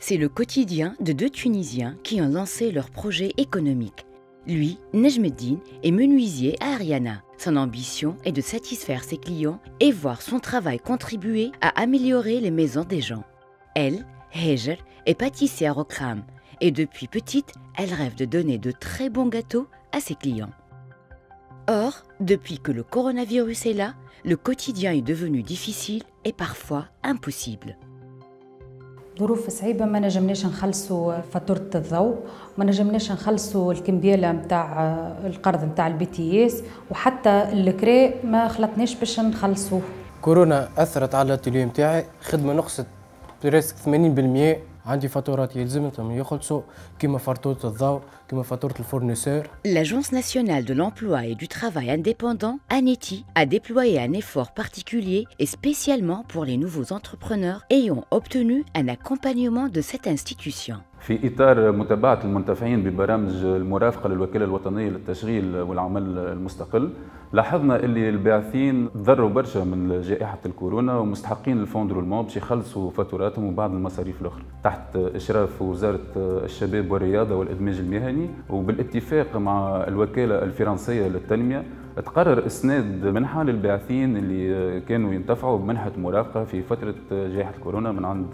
C'est le quotidien de deux Tunisiens qui ont lancé leur projet économique. Lui, Nejmeddin, est menuisier à Ariana. Son ambition est de satisfaire ses clients et voir son travail contribuer à améliorer les maisons des gens. Elle, Heger, est pâtissière au crâne et depuis petite, elle rêve de donner de très bons gâteaux à ses clients. Or, depuis que le coronavirus est là, le quotidien est devenu difficile et parfois impossible. ظروف صعيبة ما نجمناش نخلصوا فاتورة الضوء ما نجمناش نخلصوا الكمبيالة نتاع القرض نتاع ال BTS وحتى الكري ما خلطناش باش نخلصوه. كورونا أثرت على الاتيليو نتاعي خدمة نقصت presque 80% عندي فاتورات يلزمتهم يخلصوا كيما فاتوره الضوء كيما فاتوره الفورنيسور L'Agence nationale de l'emploi et du travail indépendant, ANETI, a déployé un effort particulier et spécialement pour les nouveaux entrepreneurs ayant obtenu un accompagnement de cette institution. في إطار متابعة المنتفعين ببرامج المرافقة للوكالة الوطنية للتشغيل والعمل المستقل لاحظنا اللي الباعثين ضروا برشا من جائحة الكورونا ومستحقين الفوندرولمون باش يخلصوا فاتوراتهم وبعض المصاريف الأخرى. تحت إشراف وزارة الشباب والرياضة والإدماج المهني وبالاتفاق مع الوكالة الفرنسية للتنمية تقرر إسناد منحه للباعثين اللي كانوا ينتفعوا بمنحة مرافقة في فترة جائحة كورونا من عند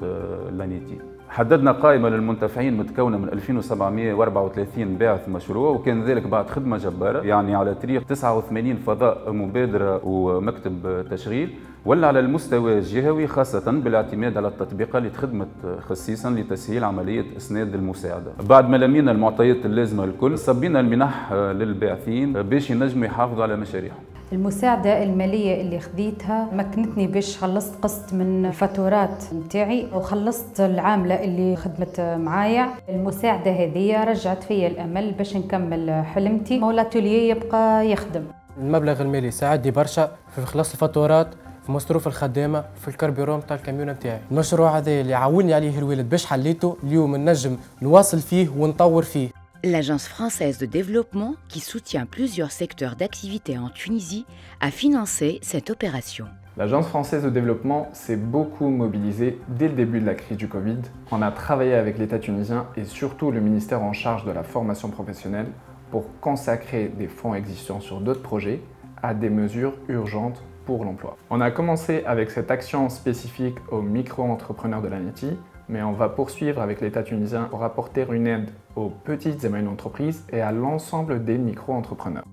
لانيتي. حددنا قائمة للمنتفعين متكونة من 2734 باعث مشروع وكان ذلك بعد خدمة جبارة يعني على طريق 89 فضاء مبادرة ومكتب تشغيل ولا على المستوى الجهوي خاصة بالاعتماد على التطبيقات اللي تخدمت خصيصا لتسهيل عملية إسناد المساعدة. بعد ما لمينا المعطيات اللازمة الكل صبينا المنح للباعثين باش ينجموا يحافظوا على مشاريعهم. المساعدة المالية اللي خديتها مكنتني باش خلصت قسط من الفاتورات نتاعي وخلصت العاملة اللي خدمت معايا. المساعدة هذه رجعت فيا الأمل باش نكمل حلمتي. مولاتولي يبقى يخدم. المبلغ المالي ساعدني برشا في خلاص الفاتورات في مصروف الخدامة في الكربيرون تاع الكاميون نتاعي المشروع هذا اللي عاوني عليه الوالد باش حليته اليوم نجم نواصل فيه ونطور فيه. L'Agence française de développement, qui soutient plusieurs secteurs d'activité en Tunisie, a financé cette opération. L'Agence française de développement s'est beaucoup mobilisée dès le début de la crise du Covid. On a travaillé avec l'État tunisien et surtout le ministère en charge de la formation professionnelle pour consacrer des fonds existants sur d'autres projets à des mesures urgentes pour l'emploi. On a commencé avec cette action spécifique aux micro-entrepreneurs de l'ANITI, mais on va poursuivre avec l'État tunisien pour apporter une aide aux petites et moyennes entreprises et à l'ensemble des micro-entrepreneurs.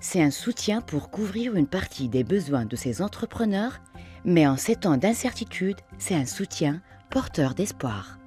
C'est un soutien pour couvrir une partie des besoins de ces entrepreneurs, mais en ces temps d'incertitude, c'est un soutien porteur d'espoir.